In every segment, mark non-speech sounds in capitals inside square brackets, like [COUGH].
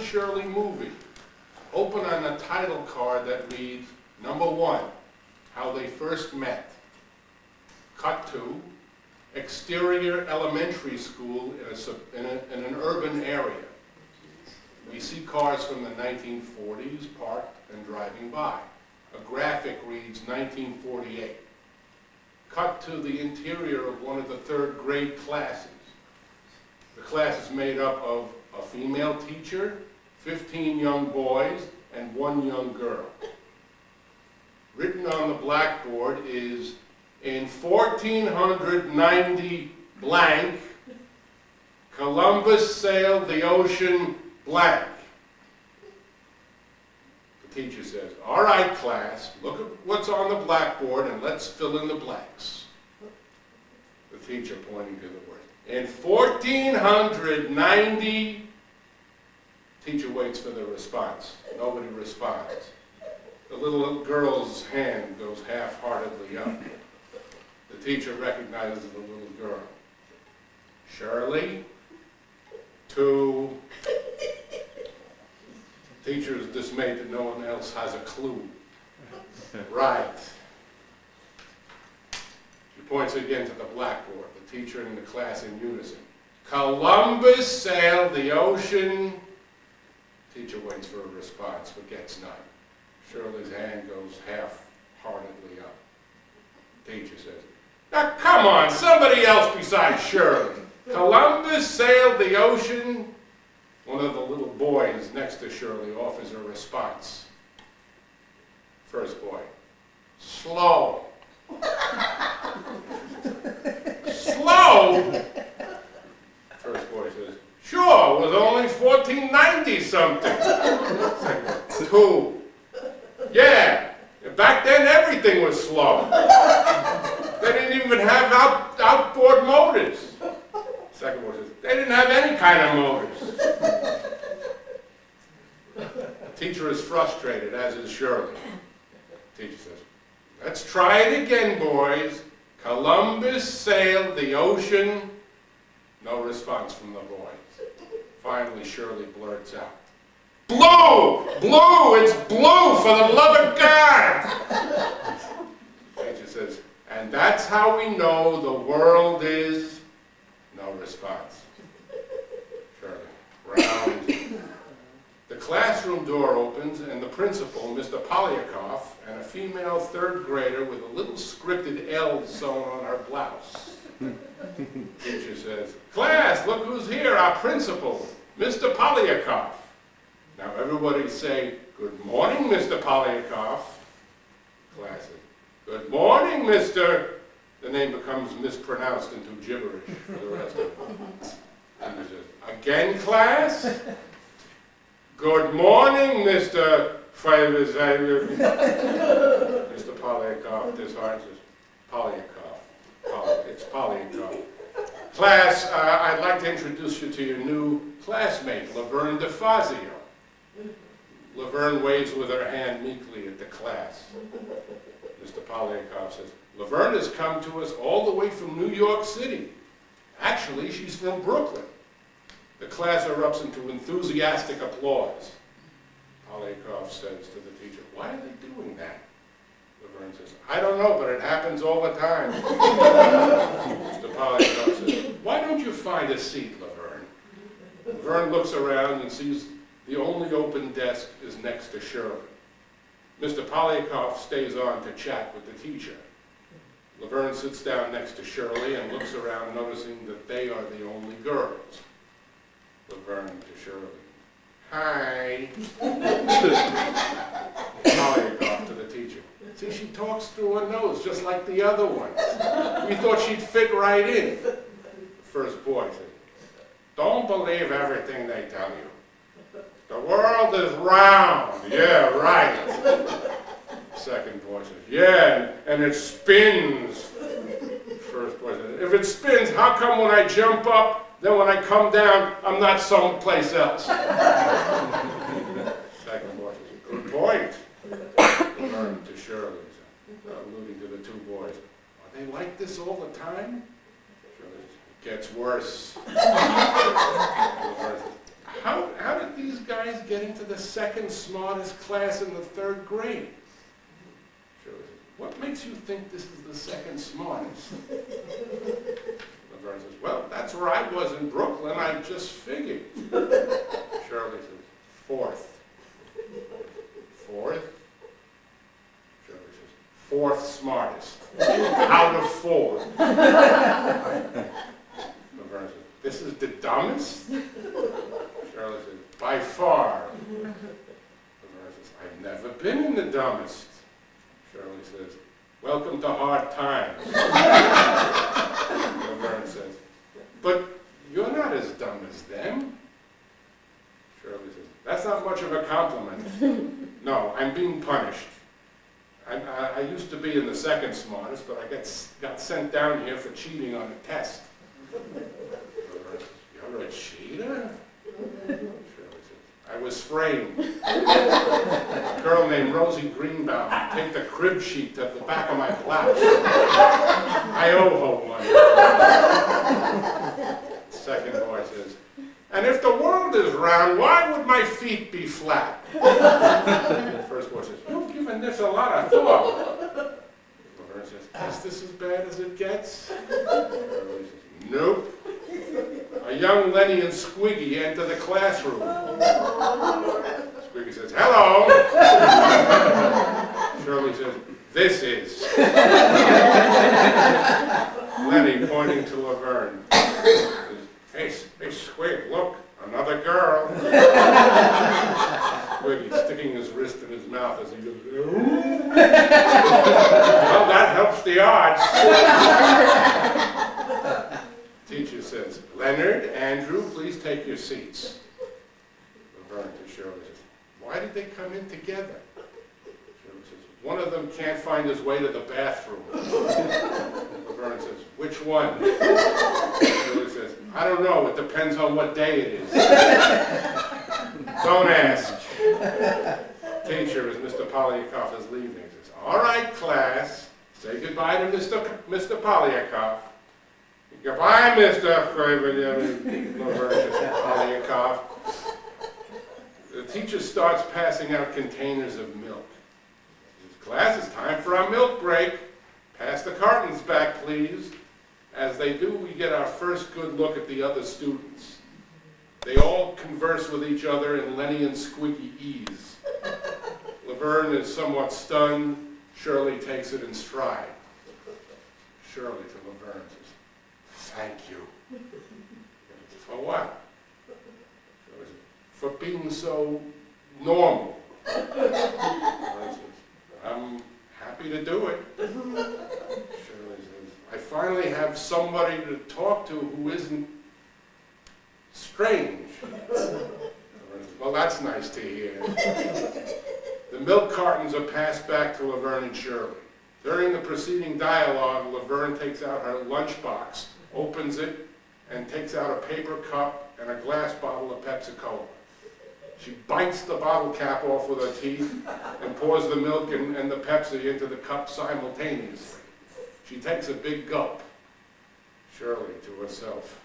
Shirley movie. Open on a title card that reads, number one, how they first met. Cut to, exterior elementary school in a, in a- in an urban area. We see cars from the 1940s parked and driving by. A graphic reads 1948. Cut to the interior of one of the third grade classes. The class is made up of a female teacher, 15 young boys, and one young girl. Written on the blackboard is, in 1490 blank, Columbus sailed the ocean blank. The teacher says, all right, class, look at what's on the blackboard and let's fill in the blanks. The teacher pointing to the word. In 1490, teacher waits for the response. Nobody responds. The little girl's hand goes half-heartedly up. The teacher recognizes the little girl. Shirley, two. Teacher is dismayed that no one else has a clue. Right. She points again to the blackboard, the teacher and the class in unison. Columbus sailed the ocean. Teacher waits for a response, but gets none. Shirley's hand goes half-heartedly up. Teacher says, now come on, somebody else besides Shirley. Columbus sailed the ocean. One of the little boys next to Shirley offers a response. First boy, slow. [LAUGHS] slow? First boy says, sure, it was only 1490 something. [LAUGHS] Two. Yeah, back then everything was slow. They didn't even have out, outboard motors. Second says, they didn't have any kind of motors. Teacher is frustrated, as is Shirley. Teacher says, let's try it again, boys. Columbus sailed the ocean. No response from the boys. Finally, Shirley blurts out, Blue! Blue! It's blue for the love of God! Teacher says, and that's how we know the world is no response. Shirley, round. The classroom door opens and the principal, Mr. Polyakov, and a female third grader with a little scripted L sewn on her blouse. [LAUGHS] Teacher says, class, look who's here, our principal, Mr. Polyakov. Now everybody say, good morning, Mr. Polyakov. Class good morning, Mr. The name becomes mispronounced into gibberish for the rest of says, again, class? Good morning, Mr. [LAUGHS] Mr. Polyakov, disheartened says, Polyakov. It's Polyakov. Class, uh, I'd like to introduce you to your new classmate, Laverne DeFazio. Laverne waves with her hand meekly at the class. Mr. Polyakov says, Laverne has come to us all the way from New York City. Actually, she's from Brooklyn. The class erupts into enthusiastic applause. Polyakov says to the teacher, why are they doing that? Says, I don't know, but it happens all the time. [LAUGHS] Mr. Polyakov says, why don't you find a seat, Laverne? Laverne looks around and sees the only open desk is next to Shirley. Mr. Polyakov stays on to chat with the teacher. Laverne sits down next to Shirley and looks around, noticing that they are the only girls. Laverne to Shirley. Hi. [LAUGHS] Polyakov to the teacher. See, she talks through her nose just like the other ones. We thought she'd fit right in. First boy said, don't believe everything they tell you. The world is round. Yeah, right. Second boy says, yeah, and it spins. First boy says, if it spins, how come when I jump up, then when I come down, I'm not someplace else? Second boy says, good point. Laverne to Shirley, alluding to the two boys. Are they like this all the time? Shirley says, Gets worse. [LAUGHS] How, how did these guys get into the second smartest class in the third grade? Shirley what makes you think this is the second smartest? Laverne says, well, that's where I was in Brooklyn, I just figured. Shirley says, fourth. Fourth? Shirley says, fourth smartest. Out of four. [LAUGHS] This is the dumbest? Shirley says, by far. Says, I've never been in the dumbest. Shirley says, welcome to hard times. Laverne says, but you're not as dumb as them. Shirley says, that's not much of a compliment. No, I'm being punished. I, I, I used to be in the second smartest, but I got, got sent down here for cheating on a test. [LAUGHS] You're a cheater? I was framed. A girl named Rosie Greenbaum take the crib sheet to the back of my blouse. I owe her one. Second boy says, and if the world is round, why would my feet be flat? First boy says, you've given this a lot of thought. Laverne says, is this as bad as it gets? Says, nope. A young Lenny and Squiggy enter the classroom. Squiggy says, hello. Shirley says, this is. Lenny pointing to Laverne. says, Hey, hey, Squig, look, another girl. Squiggy sticking his wrist in his mouth as he goes. Well, that helps the odds. Teacher says, Leonard, Andrew, please take your seats. Laverne to Shirley says, why did they come in together? Shirley says, one of them can't find his way to the bathroom. Laverne says, which one? Shirley says, I don't know, it depends on what day it is. Don't ask. Teacher, is Mr. Polyakov is leaving, says, all right, class, say goodbye to Mr. Mr. Polyakov. Goodbye, Mr. Polyakov. The teacher starts passing out containers of milk. Says, Class, it's time for our milk break. Pass the cartons back, please. As they do, we get our first good look at the other students. They all converse with each other in Lenny and Squiggy ease. [LAUGHS] Laverne is somewhat stunned. Shirley takes it in stride. Shirley to Laverne says, Thank you. For what? Shirley says, For being so normal. Laverne says, I'm happy to do it. [LAUGHS] Shirley says, I finally have somebody to talk to who isn't strange. Well, that's nice to hear. The milk cartons are passed back to Laverne and Shirley. During the preceding dialogue, Laverne takes out her lunchbox, opens it, and takes out a paper cup and a glass bottle of Pepsi-Cola. She bites the bottle cap off with her teeth and pours the milk and, and the Pepsi into the cup simultaneously. She takes a big gulp. Shirley to herself,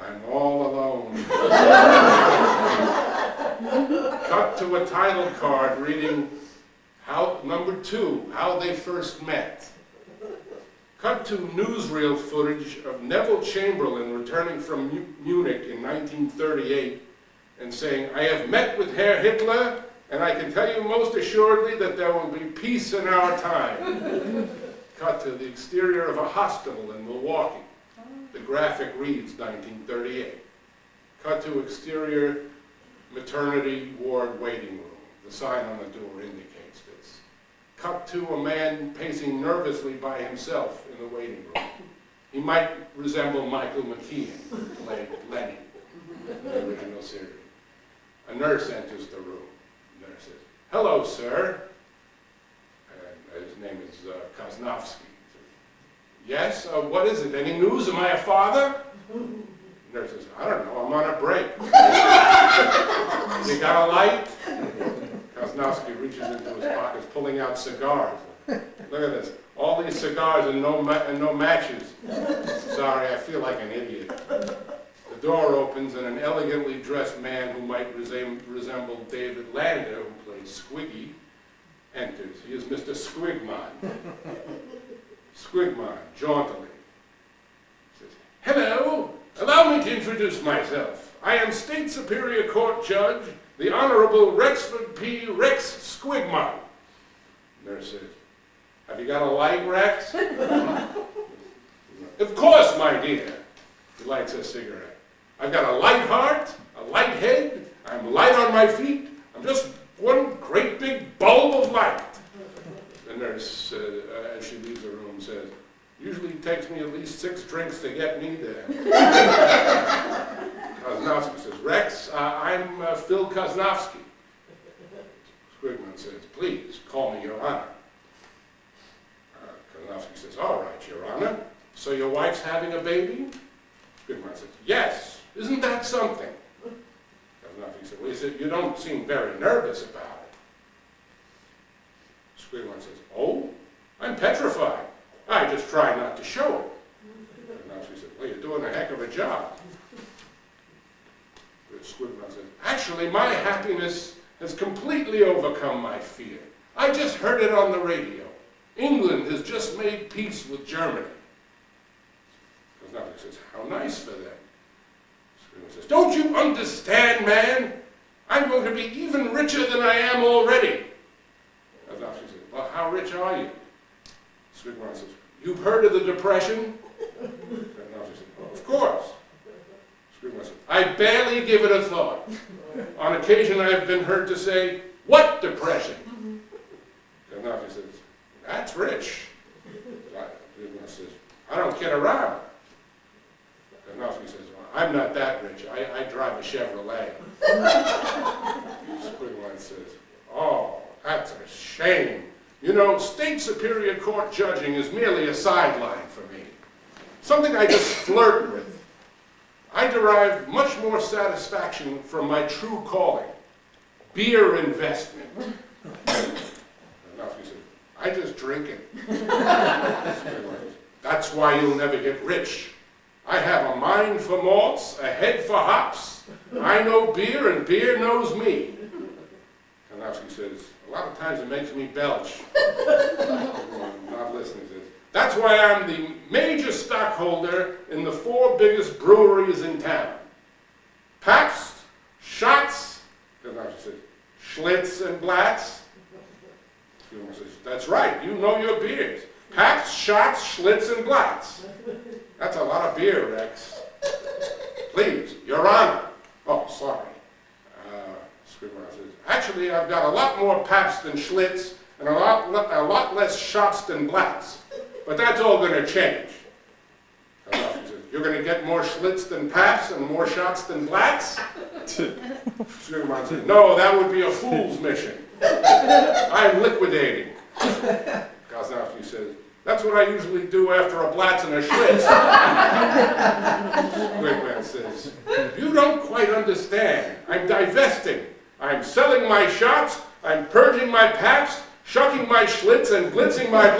I'm all alone. Cut to a title card reading, how, number two, how they first met. Cut to newsreel footage of Neville Chamberlain returning from Mu- Munich in 1938 and saying, I have met with Herr Hitler, and I can tell you most assuredly that there will be peace in our time. Cut to the exterior of a hospital in Milwaukee. The graphic reads 1938. Cut to exterior maternity ward waiting room. The sign on the door indicates this. Cut to a man pacing nervously by himself in the waiting room. He might resemble Michael McKean, played Lenny in the original series. A nurse enters the room. The nurse says, hello, sir. And his name is uh. Yes, uh, what is it? Any news? Am I a father? The nurse says, I don't know, I'm on a break. you got a light? Kosnowski reaches into his pockets, pulling out cigars. Look at this. All these cigars and no, and no matches. Sorry, I feel like an idiot. The door opens and an elegantly dressed man who might resem- resemble David Lander, who plays Squiggy, enters. He is Mr. Squigman. Squigman, jauntily. Says, Hello, allow me to introduce myself. I am State Superior Court Judge, the Honorable Rexford P. Rex Squigman. Nurse says, Have you got a light, Rex? [LAUGHS] of course, my dear. He lights a cigarette. I've got a light heart, a light head, I'm light on my feet, I'm just one great big bulb of light. The nurse, uh, as she leaves the room, says, usually takes me at least six drinks to get me there. [LAUGHS] Kosnowski says, Rex, uh, I'm uh, Phil Kosnowski. Squigman says, please, call me Your Honor. Uh, Kosnowski says, all right, Your Honor. So your wife's having a baby? Squigman says, yes. Isn't that something? Kosnowski said, well, you, said, you don't seem very nervous about it. Squigman says, oh, I'm petrified. I just try not to show it. Kosnowski said, well, you're doing a heck of a job. Squigman said, actually, my happiness has completely overcome my fear. I just heard it on the radio. England has just made peace with Germany. Kosnowski says, how nice for them. Squigman says, don't you understand, man? I'm going to be even richer than I am already. Kosnowski says, well, how rich are you? Squigman says, you've heard of the Depression? Says, well, of course. Squigman says, I barely give it a thought. On occasion, I've been heard to say, what depression? And Kosnowski says, that's rich. Squigman says, I don't kid around. Kosnowski says, well, I'm not that rich. I, I drive a Chevrolet. Squigman says, oh, that's a shame. You know, state superior court judging is merely a sideline for me. Something I just flirt with. I derive much more satisfaction from my true calling, beer investment. I just drink it. That's why you'll never get rich. I have a mind for malts, a head for hops. I know beer and beer knows me. Kosnowski says, a lot of times it makes me belch. [LAUGHS] Not listening to this. That's why I'm the major stockholder in the four biggest breweries in town. Pabst, Schatz, Schlitz and Blatz. That's right, you know your beers. Pabst, Schatz, Schlitz, and Blatz. That's a lot of beer, Rex. Please, Your Honor. Oh, sorry. Uh, Scrivener says, actually, I've got a lot more Pabst than Schlitz and a lot, a lot less shots than Blatz. But that's all going to change. You're going to get more Schlitz than Pabst and more shots than says, [LAUGHS] no, that would be a fool's mission. I'm liquidating. Kosnowski says, that's what I usually do after a Blatz and a Schlitz. [LAUGHS] Wigman says, you don't quite understand. I'm divesting. I'm selling my shots, I'm purging my Pabst, shucking my Schlitz, and blitzing my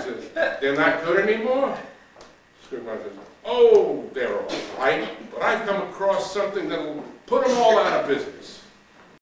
says, they're not good anymore? Oh, they're all right, but I've come across something that'll put them all out of business.